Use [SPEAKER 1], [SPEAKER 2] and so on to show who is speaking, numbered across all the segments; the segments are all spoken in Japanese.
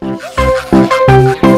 [SPEAKER 1] Thank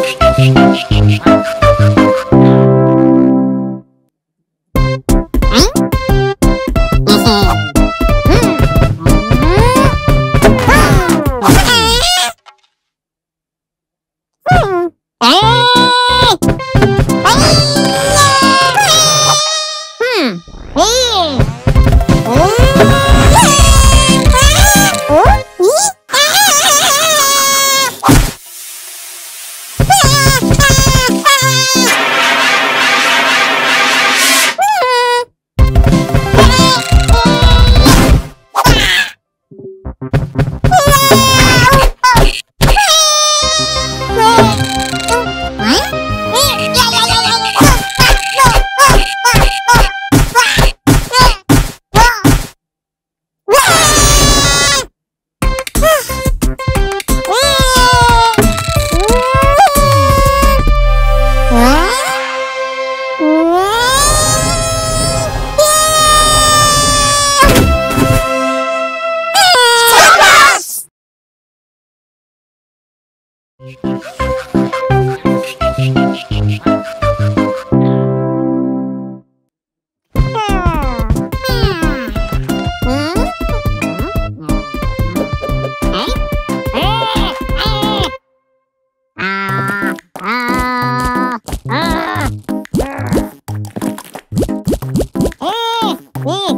[SPEAKER 1] Oh!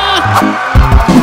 [SPEAKER 1] Thank you.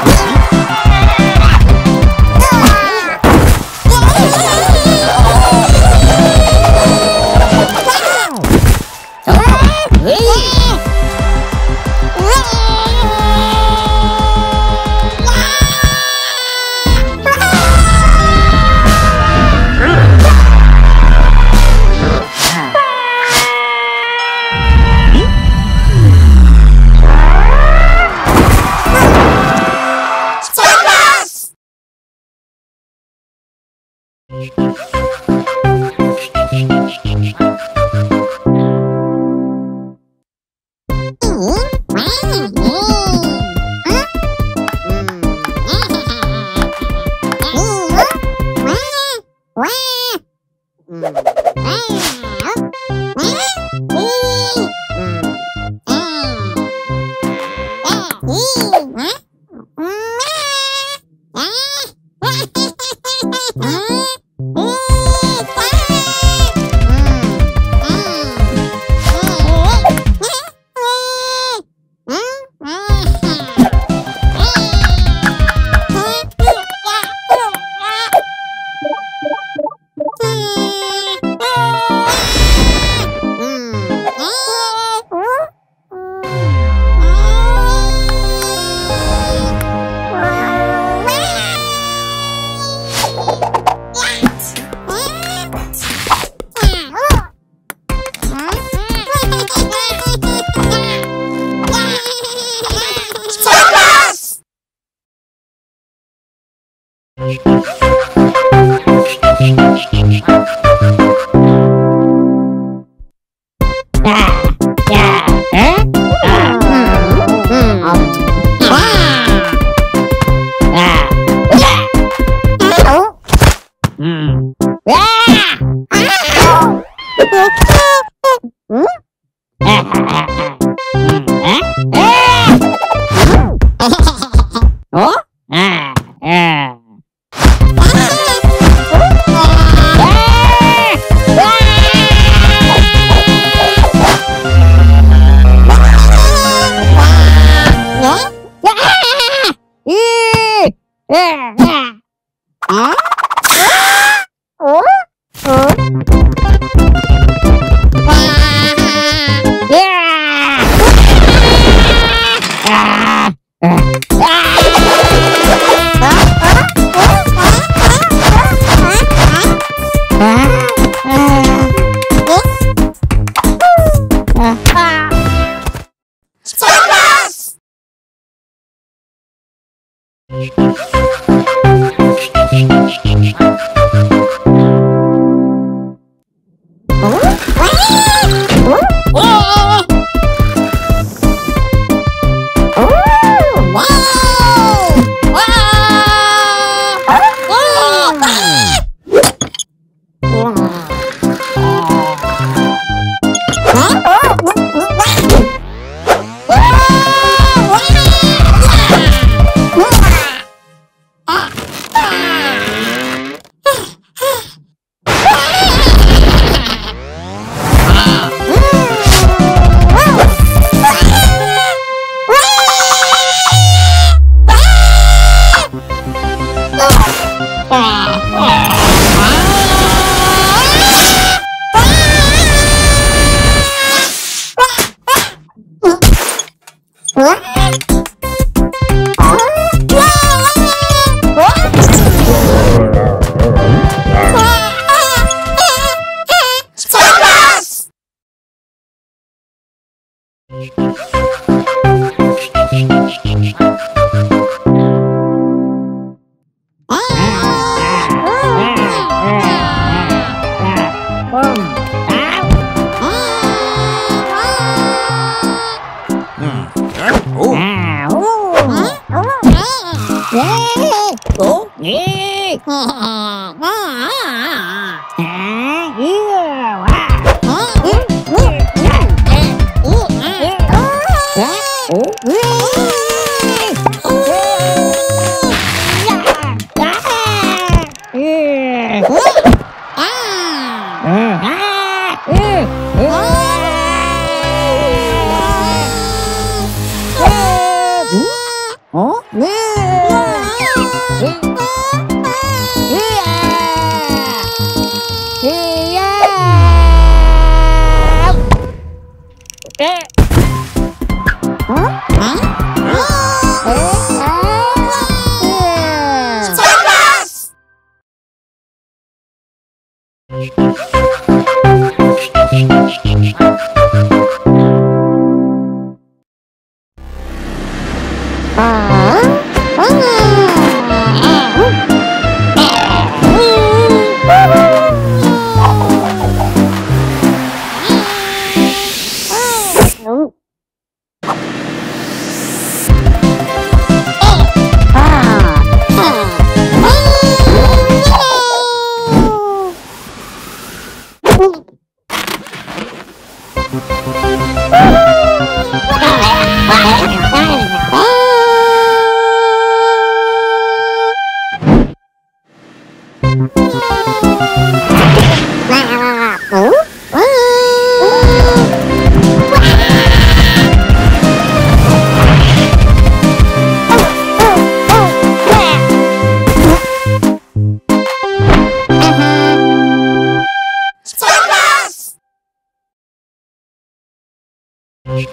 [SPEAKER 1] Thank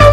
[SPEAKER 1] you.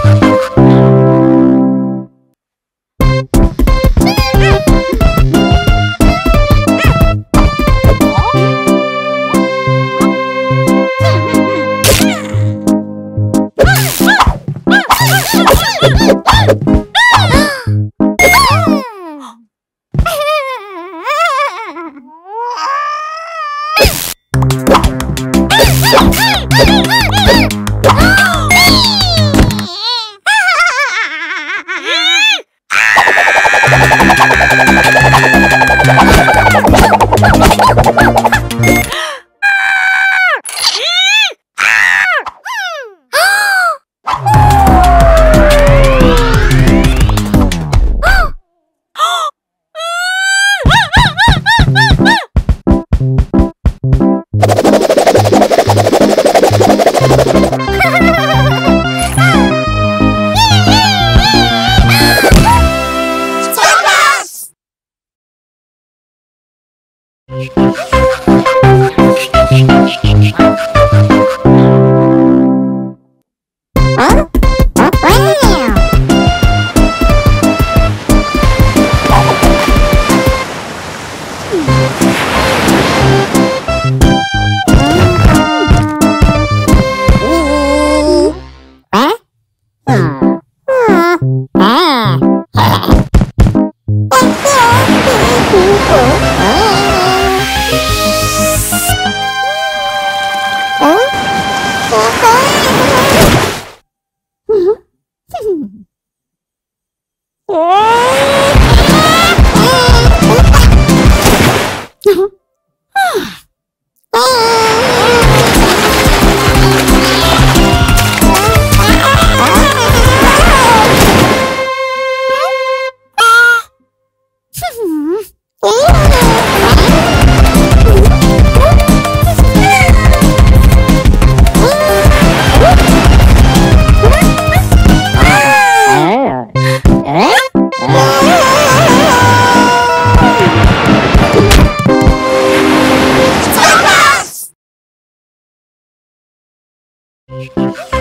[SPEAKER 1] Thank you.